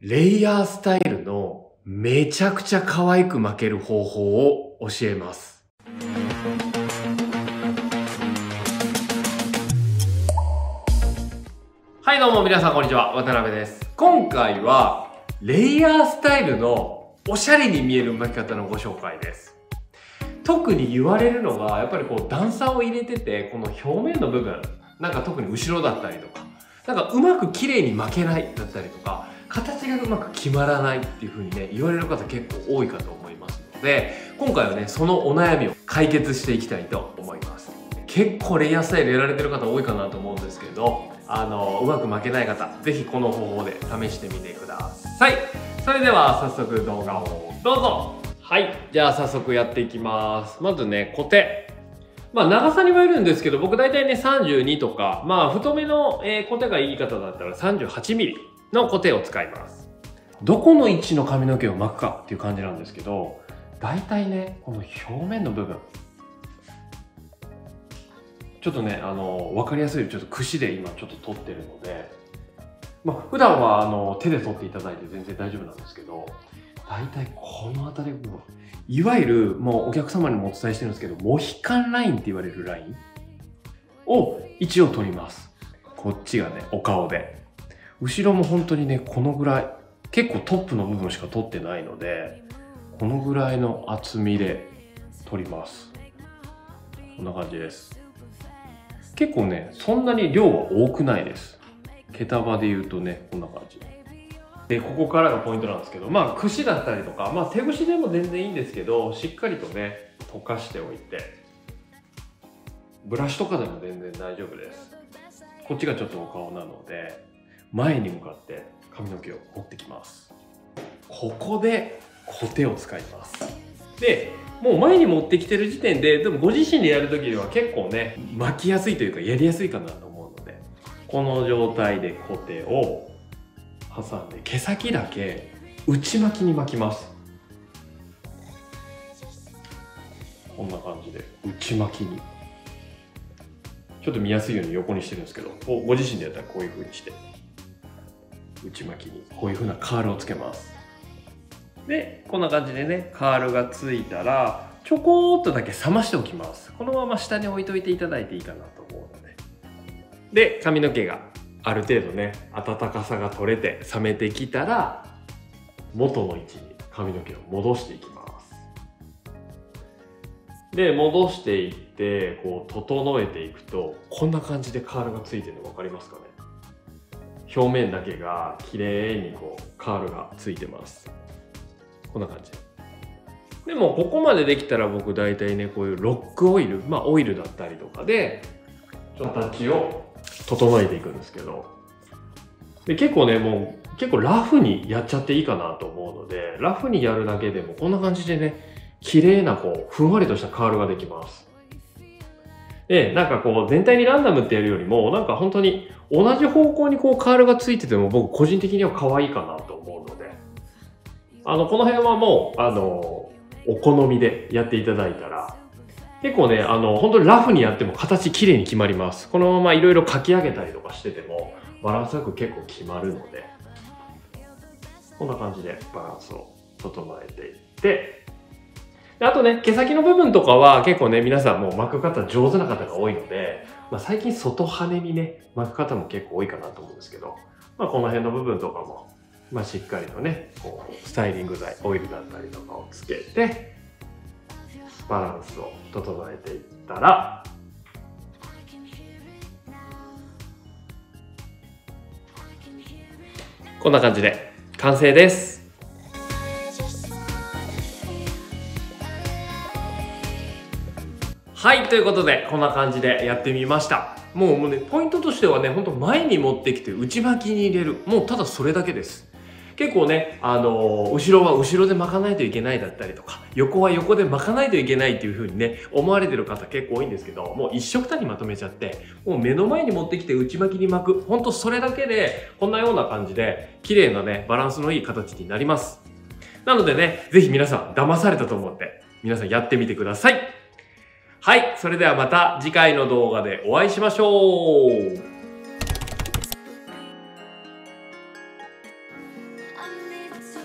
レイヤースタイルのめちゃくちゃ可愛く巻ける方法を教えます。はいどうも皆さんこんにちは、渡辺です。今回はレイヤースタイルのおしゃれに見える巻き方のご紹介です。特に言われるのが、やっぱりこう段差を入れてて、この表面の部分、なんか特に後ろだったりとか、なんかうまく綺麗に巻けないだったりとか、形がうまく決まらないっていう風にね言われる方結構多いかと思いますので今回はねそのお悩みを解決していきたいと思います。結構レイヤースタイルやられてる方多いかなと思うんですけどあのうまく巻けない方是非この方法で試してみてください。それでは早速動画をどうぞ。はい。じゃあ早速やっていきます。まずね固定まあ長さにもよるんですけど僕大体ね32とかまあ太めの、えー、固定がいい方だったら 38mm の固定を使います。どこの位置の髪の毛を巻くかっていう感じなんですけど、大体ね、この表面の部分。ちょっとね、あの、わかりやすいちょっと櫛で今ちょっと取ってるので、まあ、普段はあの手で取っていただいて全然大丈夫なんですけど、大体この辺りいわゆるもうお客様にもお伝えしてるんですけど、モヒカンラインって言われるラインを一応取ります。こっちがね、お顔で。後ろも本当にね、このぐらい、結構トップの部分しか取ってないので、このぐらいの厚みで取ります。こんな感じです。結構ね、そんなに量は多くないです。毛束で言うとね、こんな感じ。で、ここからがポイントなんですけど、まあ、櫛だったりとか、まあ、手櫛でも全然いいんですけど、しっかりとね、溶かしておいて、ブラシとかでも全然大丈夫です。こっちがちょっとお顔なので、前に向かって髪の毛を持ってきますここでコテを使いますでもう前に持ってきてる時点ででもご自身でやる時には結構ね巻きやすいというかやりやすいかなと思うのでこの状態でコテを挟んで毛先だけ内巻きに巻きます。こんな感じで内巻きに。ちょっと見やすいように横にしてるんですけどご自身でやったらこういう風にして。内巻きに。こういう風なカールをつけます。でこんな感じでねカールがついたらちょこっとだけ冷ましておきます。このまま下に置いといていただいていいかなと思うので。で髪の毛がある程度ね暖かさが取れて冷めてきたら元の位置に髪の毛を戻していきます。で戻していってこう整えていくとこんな感じでカールがついてるの分かりますかね？表面だけが綺麗にこうカールがついてます。こんな感じ。でもここまでできたら僕大体ねこういうロックオイルまあオイルだったりとかで形を整えていくんですけど。で結構ねもう結構ラフにやっちゃっていいかなと思うのでラフにやるだけでもこんな感じでね綺麗なこうふんわりとしたカールができます。で、なんかこう全体にランダムってやるよりも、なんか本当に同じ方向にこうカールがついてても僕個人的には可愛いかなと思うので、あの、この辺はもう、あの、お好みでやっていただいたら、結構ね、あの、本当にラフにやっても形綺麗に決まります。このままいろいろ書き上げたりとかしてても、バランスよく結構決まるので、こんな感じでバランスを整えていって、あとね、毛先の部分とかは結構ね、皆さんもう巻く方上手な方が多いので、まあ、最近外羽にね、巻く方も結構多いかなと思うんですけど、まあ、この辺の部分とかも、まあ、しっかりとね、こう、スタイリング剤、オイルだったりとかをつけて、バランスを整えていったら、こんな感じで完成です。はいということでこんな感じでやってみました。もうもうねポイントとしてはねほんと前に持ってきて内巻きに入れる。もうただそれだけです。結構ね、あの、後ろは後ろで巻かないといけないだったりとか、横は横で巻かないといけないっていう風にね、思われてる方結構多いんですけど、もう一色単にまとめちゃって、もう目の前に持ってきて内巻きに巻く。ほんとそれだけで、こんなような感じで、綺麗なね、バランスのいい形になります。なのでね、ぜひ皆さん騙されたと思って、皆さんやってみてください。はい。それではまた次回の動画でお会いしましょう。